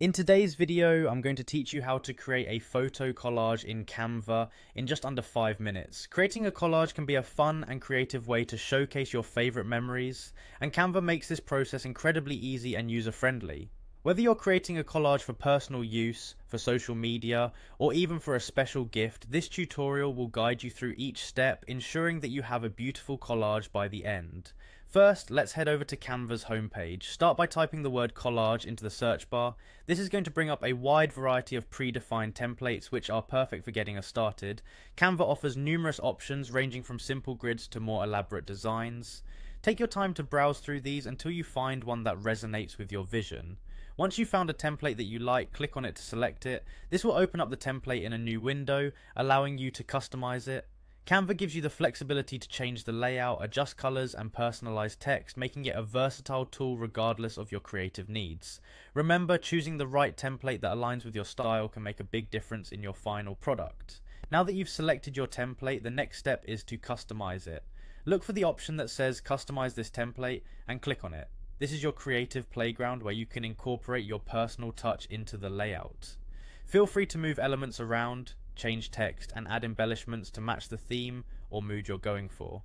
In today's video, I'm going to teach you how to create a photo collage in Canva in just under 5 minutes. Creating a collage can be a fun and creative way to showcase your favourite memories, and Canva makes this process incredibly easy and user friendly. Whether you're creating a collage for personal use, for social media, or even for a special gift, this tutorial will guide you through each step, ensuring that you have a beautiful collage by the end. First, let's head over to Canva's homepage. Start by typing the word collage into the search bar. This is going to bring up a wide variety of predefined templates which are perfect for getting us started. Canva offers numerous options ranging from simple grids to more elaborate designs. Take your time to browse through these until you find one that resonates with your vision. Once you've found a template that you like, click on it to select it. This will open up the template in a new window, allowing you to customize it. Canva gives you the flexibility to change the layout, adjust colors, and personalize text, making it a versatile tool regardless of your creative needs. Remember, choosing the right template that aligns with your style can make a big difference in your final product. Now that you've selected your template, the next step is to customize it. Look for the option that says customize this template and click on it. This is your creative playground where you can incorporate your personal touch into the layout. Feel free to move elements around, change text, and add embellishments to match the theme or mood you're going for.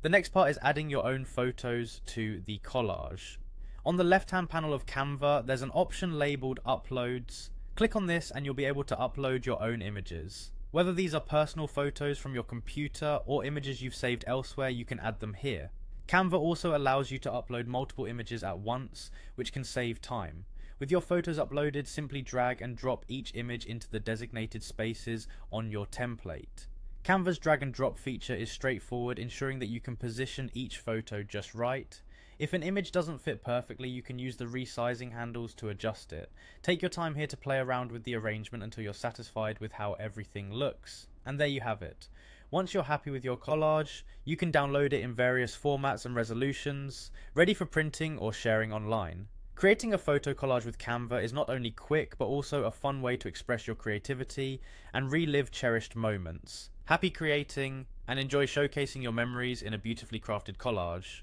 The next part is adding your own photos to the collage. On the left hand panel of Canva, there's an option labelled Uploads. Click on this and you'll be able to upload your own images. Whether these are personal photos from your computer or images you've saved elsewhere, you can add them here. Canva also allows you to upload multiple images at once, which can save time. With your photos uploaded, simply drag and drop each image into the designated spaces on your template. Canva's drag and drop feature is straightforward, ensuring that you can position each photo just right. If an image doesn't fit perfectly, you can use the resizing handles to adjust it. Take your time here to play around with the arrangement until you're satisfied with how everything looks. And there you have it. Once you're happy with your collage, you can download it in various formats and resolutions, ready for printing or sharing online. Creating a photo collage with Canva is not only quick, but also a fun way to express your creativity and relive cherished moments. Happy creating and enjoy showcasing your memories in a beautifully crafted collage.